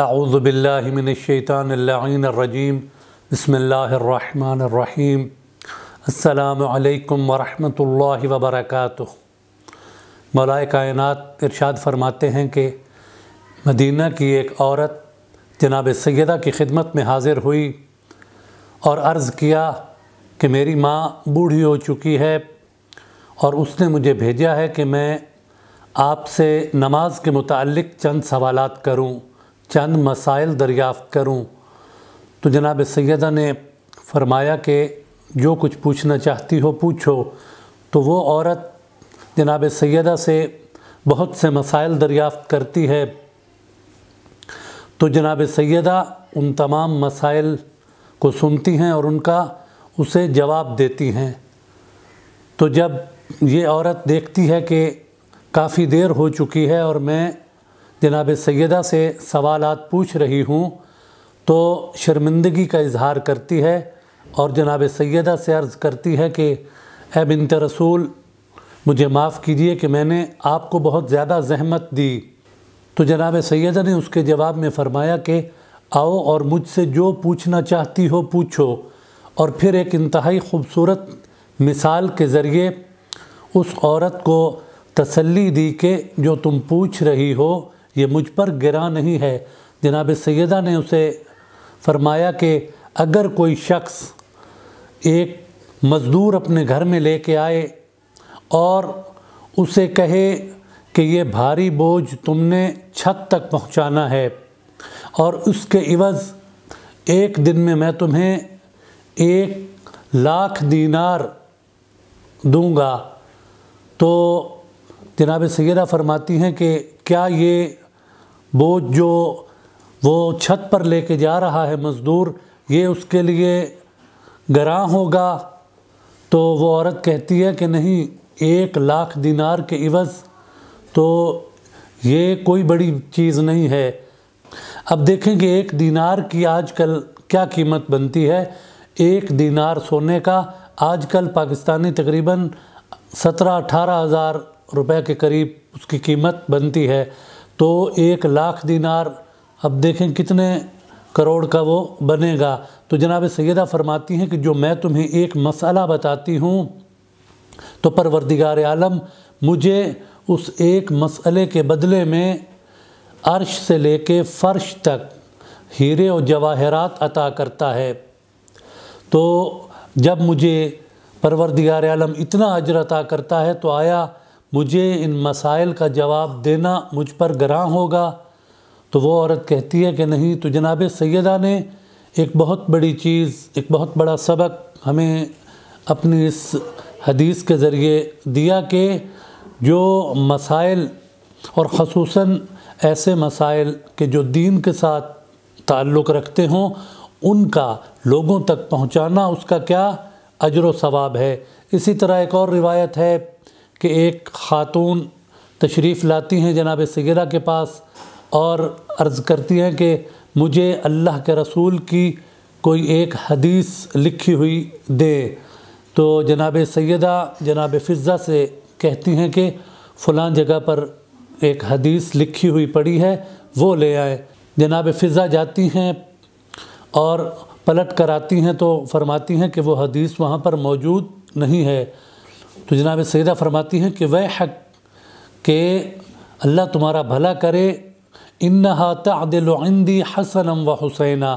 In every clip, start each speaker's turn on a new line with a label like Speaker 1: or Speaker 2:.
Speaker 1: आउज़बिल्लिमिनशैतानरजीम बसमीम अल्लाम वरहमतुल्लाहि वबरकातुहू मौलाए कायनात इरशाद फरमाते हैं कि मदीना की एक औरत जनाब सैदा की खिदमत में हाज़िर हुई और अर्ज़ किया कि मेरी माँ बूढ़ी हो चुकी है और उसने मुझे भेजा है कि मैं आपसे नमाज़ के मुतालिक चंद सवालात करूँ, चंद मसाइल दरियाफ़्त करूँ। तो जनाब सैदा ने फरमाया कि जो कुछ पूछना चाहती हो पूछो। तो वो औरत जनाब सैदा से बहुत से मसाइल दरियाफ़्त करती है। तो जनाब सैदा उन तमाम मसाइल को सुनती हैं और उनका उसे जवाब देती हैं। तो जब ये औरत देखती है कि काफ़ी देर हो चुकी है और मैं जनाब सैदा से सवालात पूछ रही हूँ तो शर्मिंदगी का इजहार करती है और जनाब सैदा से अर्ज़ करती है कि ए बिनत रसूल, मुझे माफ़ कीजिए कि मैंने आपको बहुत ज़्यादा जहमत दी। तो जनाब सैदा ने उसके जवाब में फ़रमाया कि, आओ और मुझसे जो पूछना चाहती हो पूछो। और फिर एक इंतहाई खूबसूरत मिसाल के ज़रिए उस औरत को तसल्ली दी कि, जो तुम पूछ रही हो ये मुझ पर गिरा नहीं है। जनाब सैदा ने उसे फरमाया कि अगर कोई शख्स एक मज़दूर अपने घर में लेके आए और उसे कहे कि ये भारी बोझ तुमने छत तक पहुंचाना है और उसके इवज़ एक दिन में मैं तुम्हें एक लाख दीनार दूँगा तो जनाब सैदा फरमाती हैं कि क्या ये बोझ जो, वो छत पर लेके जा रहा है मज़दूर, ये उसके लिए गरा होगा। तो वो औरत कहती है कि नहीं, एक लाख दिनार के इवज़ तो ये कोई बड़ी चीज़ नहीं है। अब देखें कि एक दिनार की आजकल क्या कीमत बनती है। एक दिनार सोने का आजकल पाकिस्तानी तकरीबन सत्रह अठारह हज़ार रुपए के करीब उसकी कीमत बनती है। तो एक लाख दिनार, अब देखें कितने करोड़ का वो बनेगा। तो जनाब सैदा फरमाती हैं कि जो मैं तुम्हें एक मसला बताती हूँ तो परवरदिगार आलम, मुझे उस एक मसले के बदले में अर्श से लेके फ़र्श तक हीरे और जवाहरात अता करता है। तो जब मुझे परवरदिगार आलम इतना अजर अता करता है तो आया मुझे इन मसाइल का जवाब देना मुझ पर ग्रां होगा। तो वो औरत कहती है कि नहीं तो जनाब सैदा ने एक बहुत बड़ी चीज़, एक बहुत बड़ा सबक हमें अपनी इस हदीस के ज़रिए दिया कि जो मसाइल और ख़सूस ऐसे मसाइल के जो दीन के साथ ताल्लुक़ रखते हों, उनका लोगों तक पहुँचाना उसका क्या अजर सवाब है। इसी तरह एक और रिवायत है कि एक ख़ातून तशरीफ़ लाती हैं जनाब सगीरा के पास और अर्ज़ करती हैं कि मुझे अल्लाह के रसूल की कोई एक हदीस लिखी हुई दे। तो जनाब सैदा जनाब फ़िज़ा से कहती हैं कि फ़लाँ जगह पर एक हदीस लिखी हुई पड़ी है, वो ले आए। जनाब फ़िज़ा जाती हैं और पलट कर आती हैं तो फरमाती हैं कि वो हदीस वहाँ पर मौजूद नहीं है। तो जनाब सैदा फरमाती हैं कि वह हक के अल्लाह तुम्हारा भला करे। इन्ना तदिलंदी हसनम व हुसैना,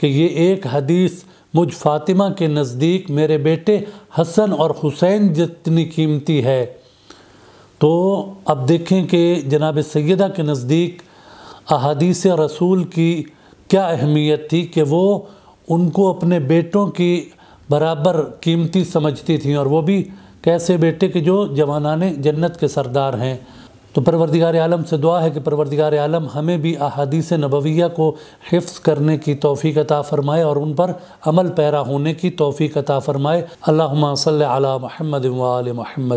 Speaker 1: कि ये एक हदीस मुझ फ़ातिमा के नज़दीक मेरे बेटे हसन और हुसैन जितनी कीमती है। तो अब देखें कि जनाब सैदा के नज़दीक अहादीस रसूल की क्या अहमियत थी कि वो उनको अपने बेटों की बराबर कीमती समझती थी और वो भी कैसे बेटे के जो जवानान जन्नत के सरदार हैं। तो परवरदिगार आलम से दुआ है कि परवरदिगार आलम हमें भी अहादीस नबविया को हिफ्स करने की तोफ़ी अता फ़रमाए और उन पर अमल पैरा होने की तोफ़ी अता फ़रमाए। अल्लाह सल महमद वाल महमद